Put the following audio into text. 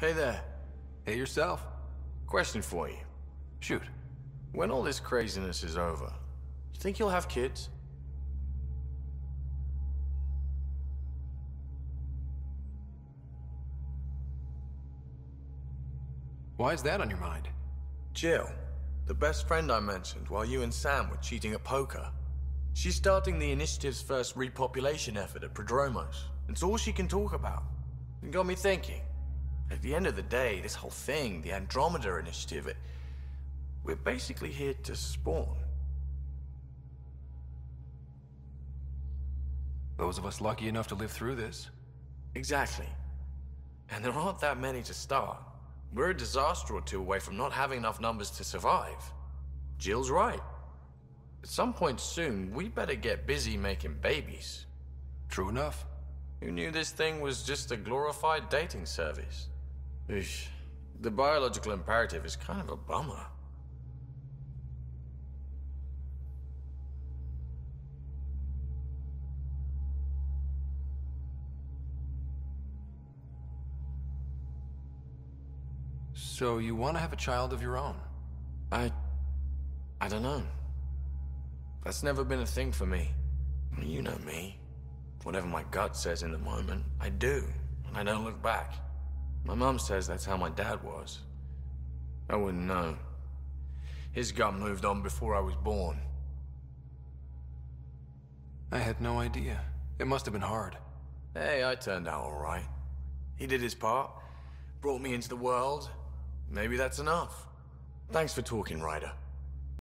Hey there. Hey yourself. Question for you. Shoot. When all this craziness is over, you think you'll have kids? Why is that on your mind? Jill, the best friend I mentioned while you and Sam were cheating at poker. She's starting the initiative's first repopulation effort at Prodromos. It's all she can talk about. It got me thinking. At the end of the day, this whole thing, the Andromeda Initiative, it, we're basically here to spawn. Those of us lucky enough to live through this. Exactly. And there aren't that many to start. We're a disaster or two away from not having enough numbers to survive. Jill's right. At some point soon, we better get busy making babies. True enough. Who knew this thing was just a glorified dating service? Eesh. The biological imperative is kind of a bummer. So you want to have a child of your own? I. I don't know. That's never been a thing for me. You know me. Whatever my gut says in the moment, I do, and I don't look back. My mum says that's how my dad was. I wouldn't know. His gut moved on before I was born. I had no idea. It must have been hard. Hey, I turned out alright. He did his part, brought me into the world. Maybe that's enough. Thanks for talking, Ryder.